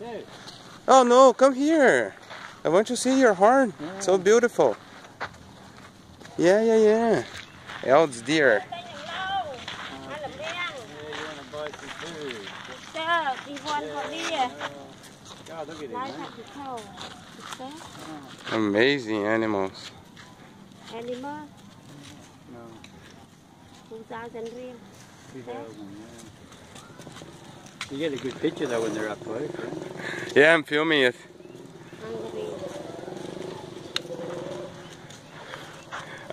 Hey. Oh no, come here. I want to see your horn. Yeah. So beautiful. Yeah, yeah, yeah. Eld's deer. Tay nhầm lâu. Ăn làm đen. Yeah, you want to buy some food. Sir, đi voan họ đi. Oh, God, look at it, Lai man. thật thì thầu. Uh-huh. Sir, Amazing animals. animal. No, Phú giáo 2000, yeah. You get a good picture though when they're up close, right? Yeah, I'm filming it.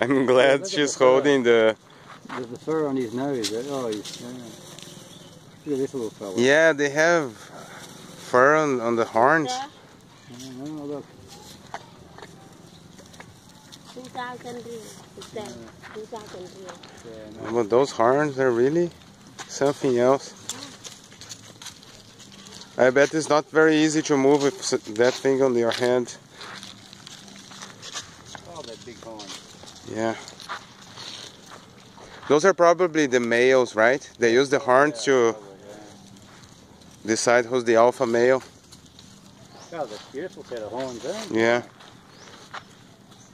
I'm glad look at she's the holding the. There's the fur on his nose. Right? Oh, he's. Yeah. Look at this little fella. Yeah, they have fur on, on the horns. Sir, Oh, look. Phú giáo dân riêng. Sir, Phú giáo dân riêng. Yeah, no. But those horns are really something else. I bet it's not very easy to move with that thing on your hand. Oh, that big horn. Yeah. Those are probably the males, right? They use the horns to Yeah, decide who's the alpha male. Oh, that's a beautiful set of horns, eh? Yeah.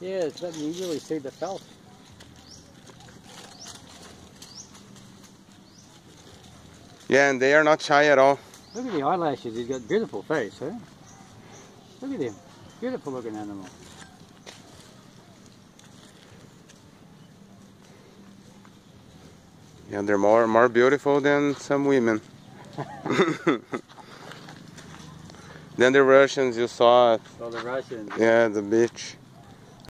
Yeah, it's that you really see the felt. Yeah, and they are not shy at all. Look at the eyelashes. He's got beautiful face, eh? Look at him. Beautiful looking animal. Yeah, they're more more beautiful than some women. then the Russians, you saw it. Well, the Russians. Yeah, the beach.